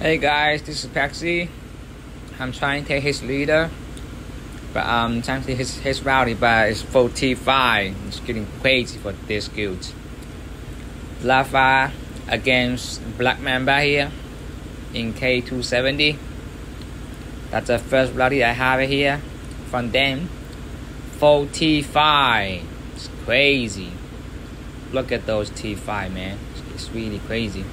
Hey guys, this is Pepsi. I'm trying to take his leader, but um, trying to his his rowdy, but it's 45. It's getting crazy for this guild. Lava against Black Mamba here in K270. That's the first bloody I have here from them. 45. It's crazy. Look at those T5, man. It's really crazy.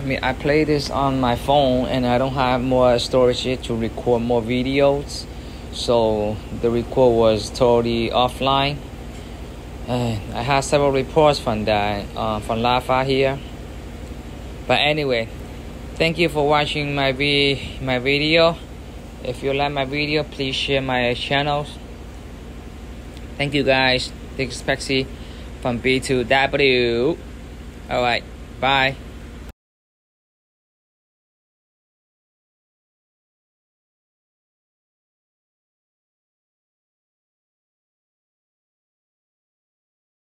I mean, I play this on my phone and I don't have more storage to record more videos. So the record was totally offline. I have several reports from that, uh, from Lafa here. But anyway, thank you for watching my, vi my video. If you like my video, please share my channels. Thank you guys. This is Pepsi from B2W. Alright, bye.